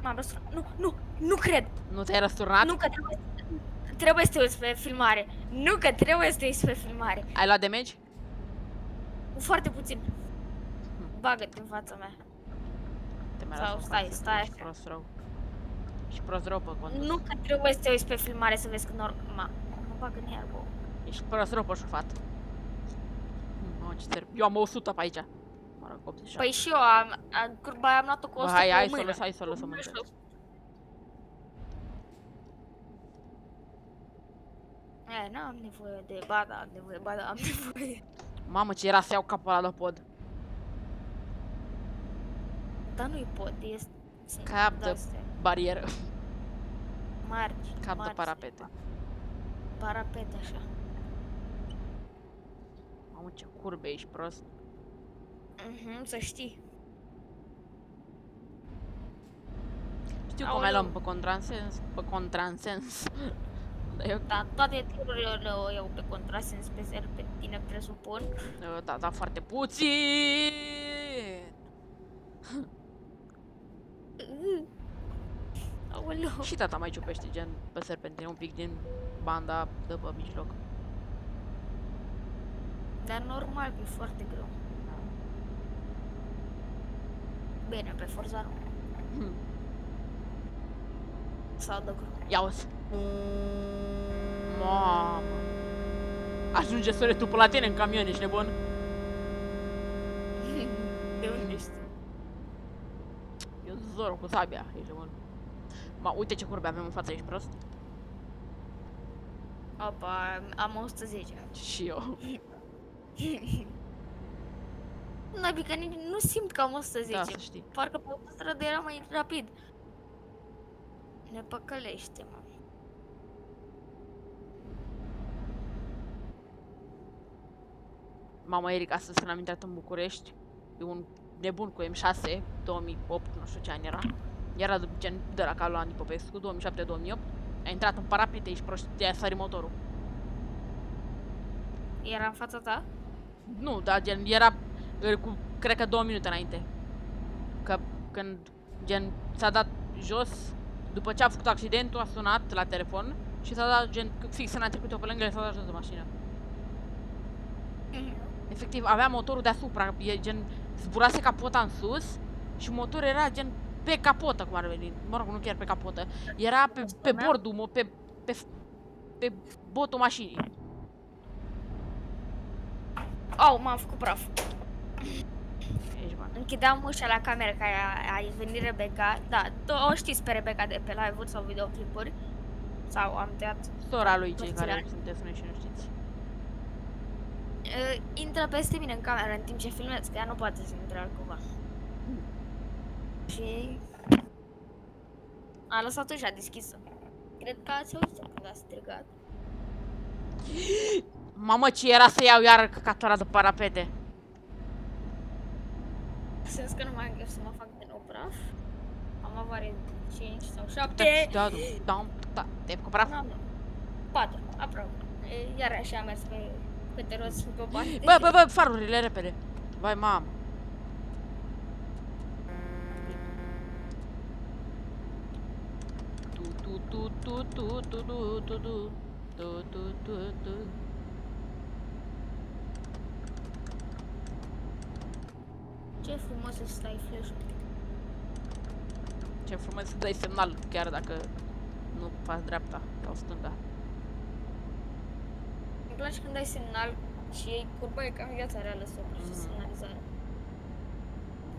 M-am răsturnat. Nu, nu, nu cred. Nu te-ai răsturnat? Nu că trebuie să, trebuie să te uiți pe filmare. Nu că trebuie să te uiți pe filmare. Ai luat damage? Foarte puțin. Bagă-te în fața mea. Te mai Sau las în stai, față, stai ești așa. prost rău. Ești prost rău pe condus. Nu că trebuie să te uiți pe filmare să vezi că nor... Ma, mă bagă în iarbă. Ești prost rău pe șufat. Mamă, ce țăr... Eu am 100 pe aici. Mă rog, 87. Păi și eu am, am curba aia am luat-o cu Bă, 100 hai, pe hai să o mână. lăs, hai să o lăsăm Nu în știu. test. E, n-am nevoie de... Ba da, am nevoie, ba da, am nevoie. Mamă, ce era să iau capul ăla de pod. Dar nu-i pot, este... sunt Cap de de-astea. barieră. Margi, Cap de margi parapete. Parapete, așa. Mamă, ce curbe, ești prost. Mhm, să știi. Știu cum mai Aoleu. luăm pe contrasens, pe contrasens. Dar eu, Da, toate tirurile le o iau pe contrasens pe serpentine, presupun. da, da, foarte puțin. Aoleu. Și tata mai ciupește gen pe serpentine un pic din banda de pe mijloc. Dar normal că e foarte greu. Bine, pe Forza nu. Hmm. Sau de greu. Ia uzi. Mamă. Ajunge sunetul pe la tine în camion, ești nebun? De unde știi? Eu Zoro cu sabia, ești nebun. Ma, uite ce curbe avem în față, ești prost? Opa, am 110. Și eu. Nu, adică nici nu simt că am 110. Da, să știi. Parcă pe autostradă era mai rapid. Ne păcălește, mă. Mama Eric, astăzi când am intrat în București, e un nebun cu M6, 2008, nu știu ce an era. Era de, gen de la calul Andy Popescu, 2007-2008. A intrat în parapete și prost, i-a sărit motorul. Era în fața ta? Nu, dar gen, era uh, cu, cred că două minute înainte. Că când, gen, s-a dat jos, după ce a făcut accidentul, a sunat la telefon și s-a dat, gen, fix când a trecut-o pe lângă, el s-a dat jos de mașină. Efectiv, avea motorul deasupra, e gen, zburase capota în sus și motorul era gen pe capotă, cum ar veni. Mă rog, nu chiar pe capotă. Era pe, pe bordul, mo- pe, pe, pe botul mașinii. Au, m-am făcut praf. Ești bani. Închideam ușa la cameră că a, a venit Rebecca. Da, tu o știți pe Rebecca de pe live-uri sau videoclipuri. Sau am tăiat. Sora lui cei Părțile. care sunteți noi și nu știți. Uh, intră peste mine în cameră în timp ce filmez, că ea nu poate să intre altcumva. Și... A lăsat ușa deschisă. Cred că ați auzit când a strigat. Mamă, ce era să iau iară căcatoarea de parapete? Sens că nu mai am chef să mă fac din nou praf. Am avarie 5 sau Da, 7. da, da, da, te-ai făcut praf? N-am, 4, aproape. E, Iar așa am mers pe câte roți pe parte. Bă, bă, bă, farurile, repede. Vai, mam. Tu, tu, tu, tu, tu, tu, tu, tu, tu, tu, tu, tu, tu. Ce frumos să stai flash Ce frumos să dai semnal, chiar dacă nu faci dreapta sau stânga. Îmi place când dai semnal și ei curba e ca în viața reală să oprești Mhm. semnalizare.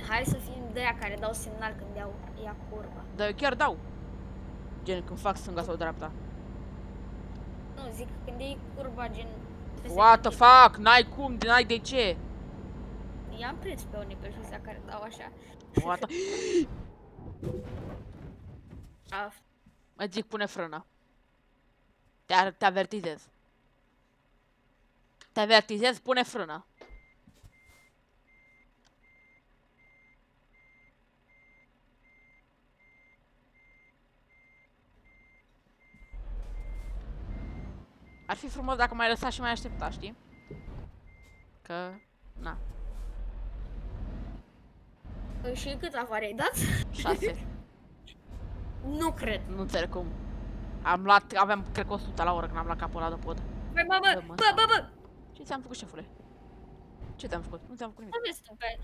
Hai să fim de aia care dau semnal când iau, ia curba. Dar eu chiar dau. Gen când fac stânga sau dreapta. Nu, zic când iei curba gen... pe What the secundă. fuck? N-ai cum, n-ai de ce. I-am prins pe unii pe șosea care dau așa. What the... A, Îți zic, pune frână. Te, ar- te avertizez. Te avertizez, pune frână. Ar fi frumos dacă mai lăsa și mai aștepta, știi? Că... Na, și cât avarie ai dat? șase. nu cred. nu înțeleg cum. Am luat, aveam, cred că 100 la oră când am luat capul ăla de pod. Băi, bă, Bă, bă, mă, bă, sau- bă, bă! Ce ți-am făcut, șefule? Ce te-am făcut? Nu ți-am făcut nimic. Nu vezi tu pe...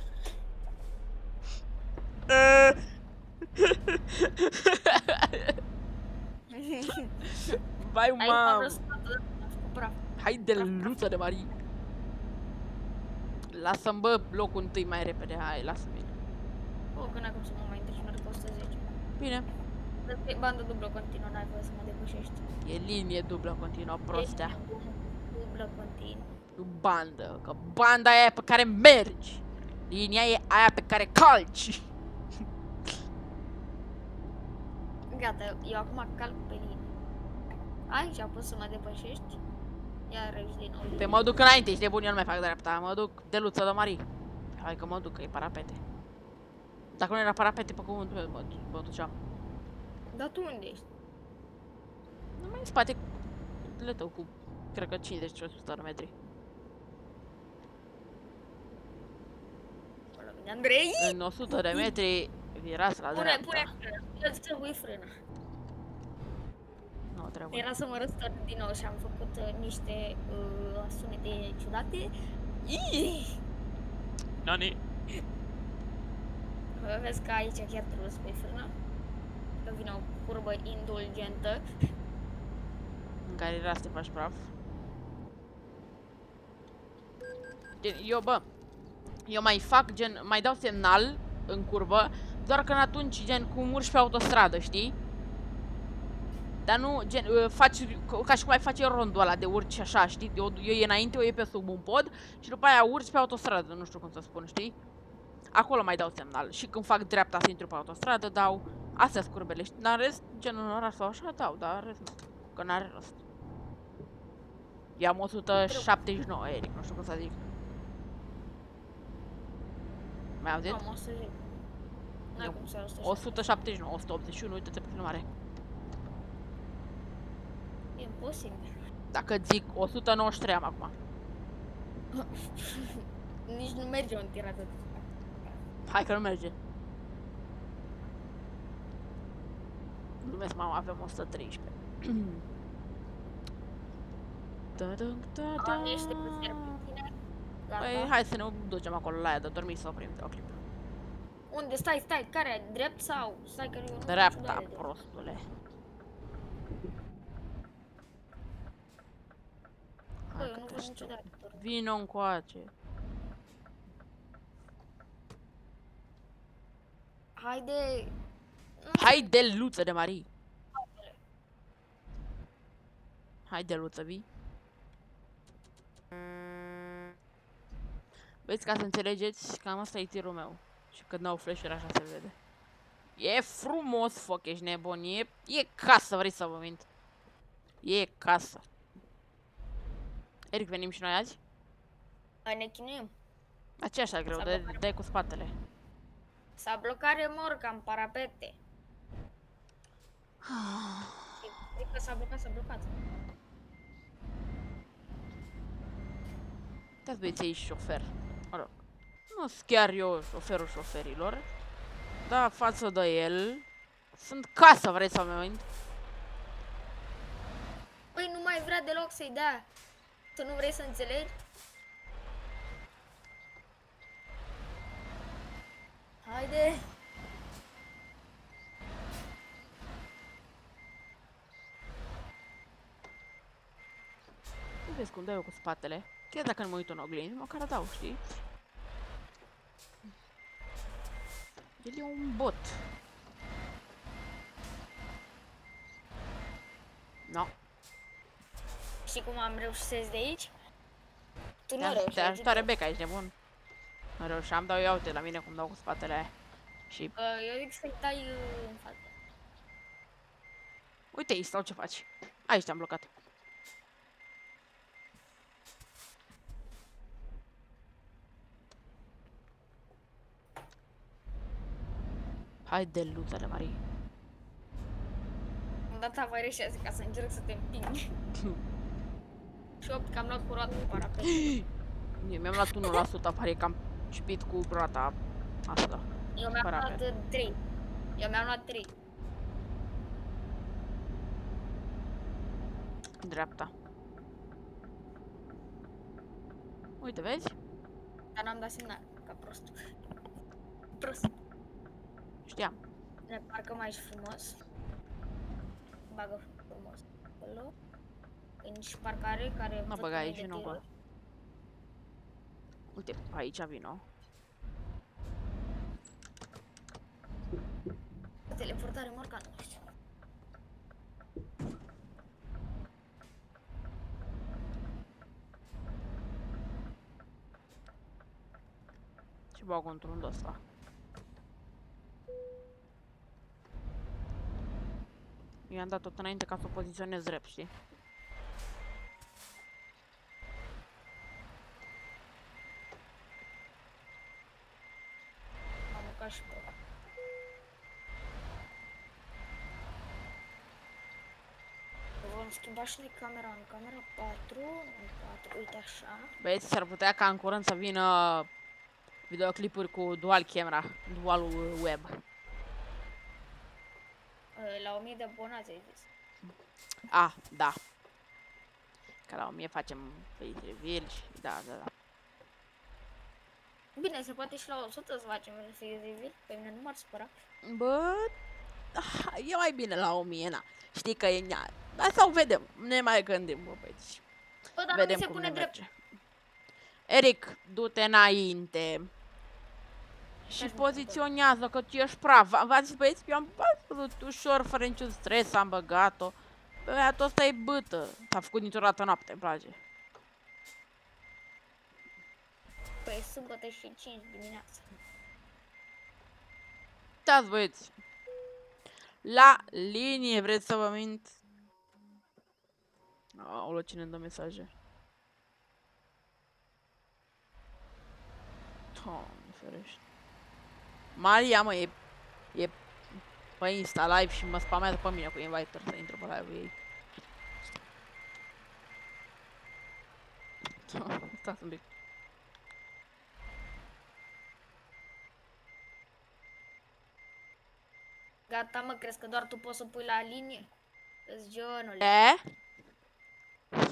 Vai, Aici m-am mam! răstat, am făcut praf. Hai de Praf, praf. luță de Marie! Lasă-mi, bă, locul întâi mai repede. Hai, lasă-mi. O, că n-am cum să mă mai întreci merg pe 110. Bine. Dar pe bandă dublă continuă, n-ai voie să mă depășești. E linie dublă continuă, prostea. E Dublă continuă. Nu bandă, că banda e aia pe care mergi. Linia e aia pe care calci. Gata, eu acum calc pe linie. Aici poți să mă depășești. Iar ești din nou. Pe mă duc înainte, ești de bun, eu nu mai fac dreapta. Mă duc de luță de Marie. Hai că mă duc, că e parapete. Dacă nu era parapete, pe cuvântul meu, mă, mă duceam. Dar tu unde ești? Nu mai în spate le tău cu, cred că 50-100 de metri. Acolo vine Andrei! În 100 de metri virați la Pune, dreapta. pune frână. Eu-ți trebuie frână. Nu trebuie. Era să mă răstorn din nou și am făcut uh, niște uh, sunete ciudate. Ii! Nani? Uh, Vezi că aici chiar trebuie să pui frână. Că vine o curbă indulgentă. În care era să te faci praf. Gen, eu, bă, eu mai fac, gen, mai dau semnal în curbă, doar că în atunci, gen, cum urci pe autostradă, știi? Dar nu, gen, uh, faci, ca- ca și cum ai face rondul ăla de urci așa, știi? Eu, eu e înainte, o e pe sub un pod și după aia urci pe autostradă, nu știu cum să spun, știi? Acolo mai dau semnal. Și când fac dreapta să intru pe autostradă, dau astea curbele, știi? Dar în rest, gen, în oraș sau așa, dau, dar în rest nu. Că n-are rost. Eu am 179, Eric, nu știu cum să zic. Mai auzit? Am 110. N-ai Eu- cum să rost așa. 179, 181, uite-te pe filmare. E imposibil. Dacă zic 193 am acum. Nici nu merge un tir atât. Hai că nu merge. Glumesc, mama, avem 113. Da-dum, da-da. Am niște puțin pe tine. Gata. Păi, da. hai să ne ducem acolo la aia de dormit sau primim o clipă. Unde? Stai, stai, care? Drept sau? Stai că eu nu Dreapta, prostule. Bă, eu nu văd niciodată. Vino încoace. Haide... Haide, Luță de Marie! Haide, Luță, vii? Mm. Vezi, ca să înțelegeți, cam asta e tirul meu. Și când n-au flash așa se vede. E frumos, foc, ești nebun. E, e casă, vrei să vă mint. E casă. Eric, venim și noi azi? Hai, ne chinuim. Dar ce așa greu? S-a Dai, blocat. dai cu spatele. S-a blocat remorca în parapete. Cred că s-a blocat, s-a blocat. Uitați băieți aici șofer. Mă rog, nu sunt chiar eu șoferul șoferilor. Dar față de el, sunt casă, vreți să mă mint? Păi nu mai vrea deloc să-i dea. Tu nu vrei să înțelegi? Haide! Nu vezi cum dau eu cu spatele. Chiar dacă nu mă uit în oglindă, măcar dau, știi? El e un bot. No. Știi cum am reușit să ies de aici? Tu nu Te, aj- reușești. te ajutoare Beca, ești nebun. Nu reușeam, dar ia uite la mine cum dau cu spatele aia. Și Uh, eu zic să-i dai uh, în față. uite aici sau ce faci. Aici te-am blocat. Hai de luzele, Marie. Am dat avare și azi ca să încerc să te împing. și 8 că am luat cu roată pe parapet. Eu mi-am luat 1% pare că am șpit cu roata asta. Eu mi-am Parapet. luat 3. Eu mi-am luat 3. În dreapta. Uite, vezi? Dar n-am dat semnal, ca prost. Prost. Știam. Ne parcăm aici frumos. Bagă frumos. Acolo. În și parcare care... Nu văd băga că aici, e de nu tiruri. bă. Uite, aici vino. Teleportare morca, nu știu. Și bag într-un de ăsta. I-am dat tot înainte ca să o poziționez drept, știi? Am urcat și pe ăla. Vom schimba și noi camera în camera 4, în 4, uite așa. Băieți, s-ar putea ca în curând să vină videoclipuri cu dual camera, dual web. Uh, La 1000 de abonați ați zis. Ah, da. Că la 1000 facem face reveal și da, da, da. Bine, se poate și la 100 să facem face reveal, pe mine nu m-ar supăra. Bă, ah, e mai bine la 1000, na. Știi că e nea. Dar sau vedem, ne mai gândim, bă, băieți. Bă, dar Vedem nu se cum pune ne drept. merge. Eric, du-te înainte. Și Stai să mă poziționează că tu ești praf. V- V-ați zis băieți, eu am văzut ușor, fără niciun stres, am băgat-o. Băiatul ăsta e bâtă. S-a făcut dintr-o dată noapte, îmi place. Păi sâmbătă și 5 dimineața. Uitați băieți. La linie, vreți să vă mint? Aoleu, cine îmi dă mesaje? Doamne ferește. Maria, mă, e, e pe Insta live și mă spamează pe mine cu inviter să intru pe live-ul ei. Stați un pic. Gata, mă, crezi că doar tu poți să pui la linie? Îți Johnule. E?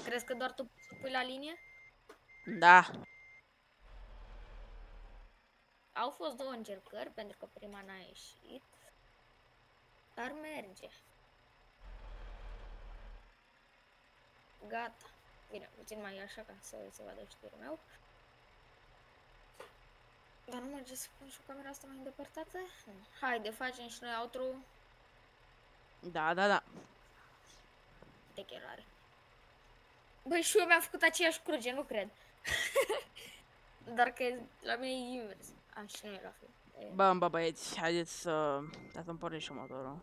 Crezi că doar tu poți să pui la linie? Da. Au fost două încercări, pentru că prima n-a ieșit. Dar merge. Gata. Bine, puțin mai așa ca să se vadă știrul meu. Dar nu merge să pun și o camera asta mai îndepărtată? Nu. Haide, facem și noi outro Da, da, da. de cherare. Băi, și eu mi-am făcut aceeași cruce, nu cred. Dar că la mine e invers. A, și nu e la fel. E- Bă, bă, băieți, haideți să... Da, să-mi pornim și motorul.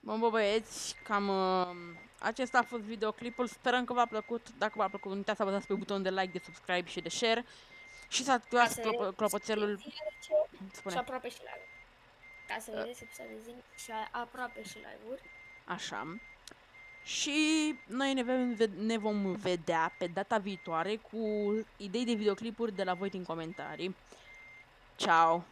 Bă, bă, băieți, cam... Uh, acesta a fost videoclipul, sperăm că v-a plăcut. Dacă v-a plăcut, nu uitați să apăsați pe butonul de like, de subscribe și de share. Și să activați să clopo- vedeți clopoțelul... zilele ce- Și Spune. aproape și live Ca să vedeți episoade zilnic și a- aproape și live-uri. Așa. Și noi ne, vom ve- ne vom vedea pe data viitoare cu idei de videoclipuri de la voi din comentarii. Ciao!